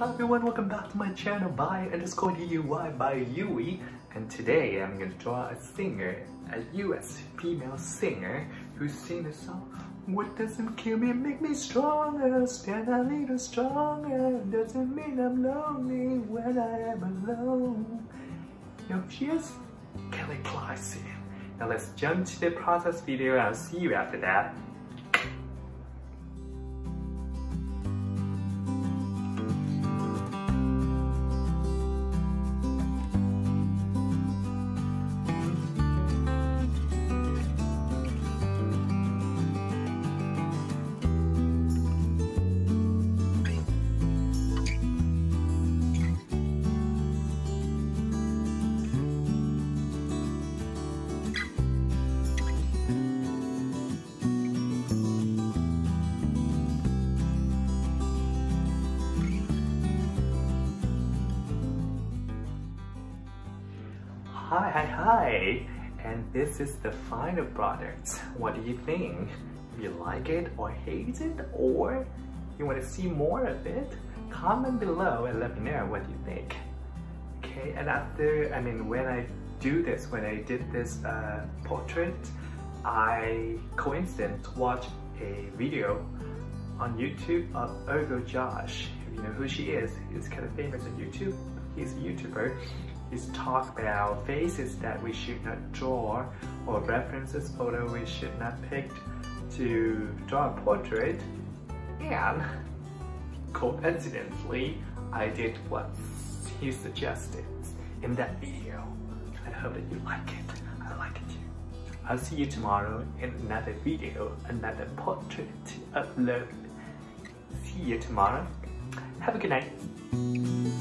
Hi everyone, welcome back to my channel. By underscore DUY by Yui. And today I'm to draw a singer, a US female singer who sings the song. What doesn't kill me make me stronger, stand a little stronger. Doesn't mean I'm lonely when I am alone. Who she is? Kelly Clarkson. Now let's jump to the process video. And I'll see you after that Hi, hi, hi! And this is the final product. What do you think? If you like it or hate it or you want to see more of it, comment below and let me know what you think. Okay, and after, I mean, when I do this, when I did this uh, portrait, I coincidentally watched a video on YouTube of Ergo Josh. If you know who she is, he's kind of famous on YouTube. He's a YouTuber is talk about faces that we should not draw or references photo we should not pick to draw a portrait and coincidentally I did what he suggested in that video. I hope that you like it. I like it too. I'll see you tomorrow in another video, another portrait upload. See you tomorrow. Have a good night.